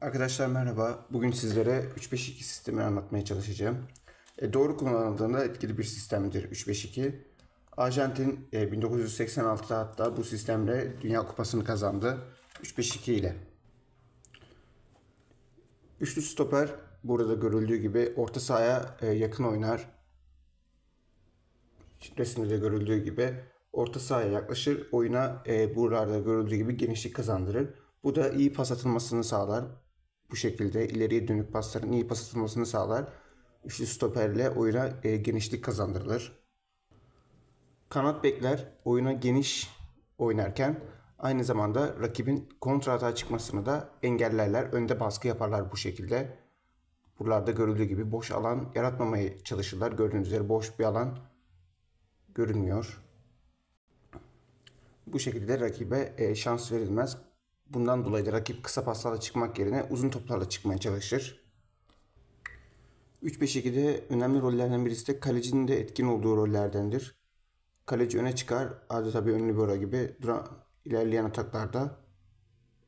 Arkadaşlar merhaba. Bugün sizlere 3-5-2 sistemini anlatmaya çalışacağım. E, doğru kullanıldığında etkili bir sistemdir 3-5-2. Arjantin e, 1986'da hatta bu sistemle Dünya Kupası'nı kazandı 3-5-2 ile. Üçlü stoper burada görüldüğü gibi orta sahaya e, yakın oynar. Resimde de görüldüğü gibi orta sahaya yaklaşır. Oyuna e, buralarda görüldüğü gibi genişlik kazandırır. Bu da iyi pas atılmasını sağlar. Bu şekilde ileriye dönük pasların iyi pas atılmasını sağlar. Üçlü stoperle oyuna e, genişlik kazandırılır. Kanat bekler oyuna geniş oynarken aynı zamanda rakibin kontra atağa çıkmasını da engellerler. Önde baskı yaparlar bu şekilde. Buralarda görüldüğü gibi boş alan yaratmamaya çalışırlar. Gördüğünüz üzere boş bir alan görünmüyor. Bu şekilde rakibe e, şans verilmez. Bundan dolayı da rakip kısa paslarla çıkmak yerine uzun toplarla çıkmaya çalışır. 3-5-2'de önemli rollerden birisi de kalecinin de etkin olduğu rollerdendir. Kaleci öne çıkar. Adeta bir ünlü bora gibi duran, ilerleyen ataklarda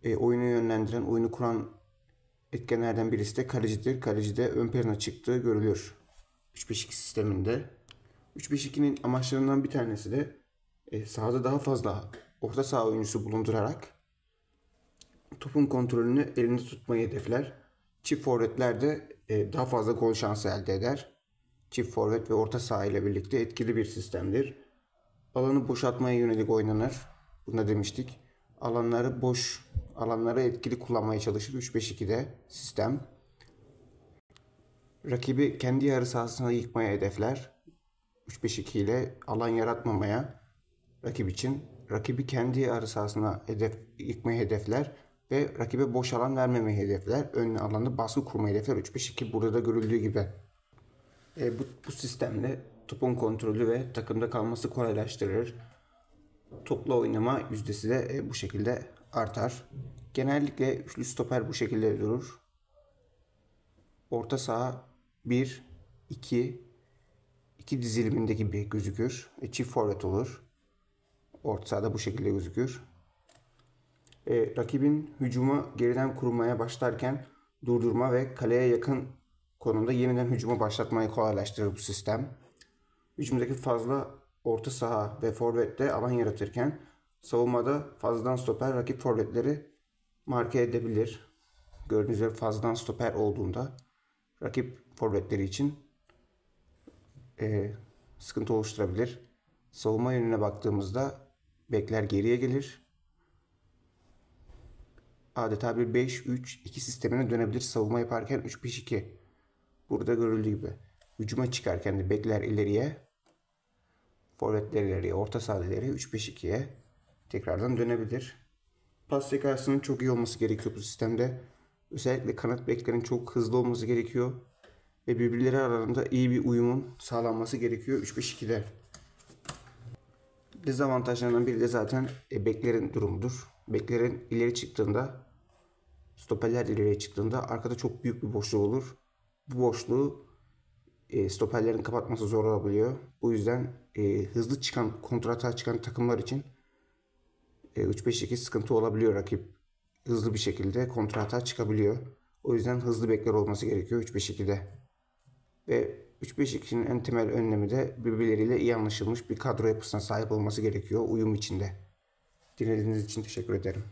e, oyunu yönlendiren, oyunu kuran etkenlerden birisi de kalecidir. Kaleci de ön plana çıktığı görülür. 3-5-2 sisteminde. 3-5-2'nin amaçlarından bir tanesi de e, sahada daha fazla orta saha oyuncusu bulundurarak topun kontrolünü elinde tutmayı hedefler. Çift forvetler de e, daha fazla gol şansı elde eder. Çift forvet ve orta saha ile birlikte etkili bir sistemdir. Alanı boşaltmaya yönelik oynanır. Bunu demiştik. Alanları boş, alanları etkili kullanmaya çalışır 3-5-2'de sistem. Rakibi kendi yarı sahasına yıkmaya hedefler. 3-5-2 ile alan yaratmamaya rakip için rakibi kendi yarı sahasına hedef, yıkmayı hedefler ve rakibe boş alan vermemeyi hedefler. Ön alanda baskı kurmayı hedefler. 3-5-2 burada da görüldüğü gibi. E, bu, bu sistemle topun kontrolü ve takımda kalması kolaylaştırır. Topla oynama yüzdesi de e, bu şekilde artar. Genellikle üçlü stoper bu şekilde durur. Orta saha 1, 2, 2 diziliminde gibi gözükür. E, çift forvet olur. Orta sahada bu şekilde gözükür. E, rakibin hücuma geriden kurmaya başlarken durdurma ve kaleye yakın konumda yeniden hücuma başlatmayı kolaylaştırır bu sistem. Hücumdaki fazla orta saha ve forvette alan yaratırken savunmada fazladan stoper rakip forvetleri marke edebilir. Gördüğünüz üzere fazladan stoper olduğunda rakip forvetleri için e, sıkıntı oluşturabilir. Savunma yönüne baktığımızda bekler geriye gelir. Adeta bir 5-3-2 sistemine dönebilir savunma yaparken 3-5-2. Burada görüldüğü gibi. Hücuma çıkarken de bekler ileriye. Forvetler ileriye, orta saha ileriye 3-5-2'ye tekrardan dönebilir. Pas zekasının çok iyi olması gerekiyor bu sistemde. Özellikle kanat beklerin çok hızlı olması gerekiyor. Ve birbirleri aralarında iyi bir uyumun sağlanması gerekiyor 3-5-2'de. Dezavantajlarından biri de zaten e, beklerin durumudur. Beklerin ileri çıktığında, stoperler ileriye çıktığında arkada çok büyük bir boşluk olur. Bu boşluğu e, stoperlerin kapatması zor olabiliyor. Bu yüzden e, hızlı çıkan, kontrata çıkan takımlar için e, 3-5-2 sıkıntı olabiliyor rakip. Hızlı bir şekilde kontrata çıkabiliyor. O yüzden hızlı bekler olması gerekiyor 3-5-2'de. Ve 3-5-2'nin en temel önlemi de birbirleriyle iyi anlaşılmış bir kadro yapısına sahip olması gerekiyor uyum içinde. Dinlediğiniz için teşekkür ederim.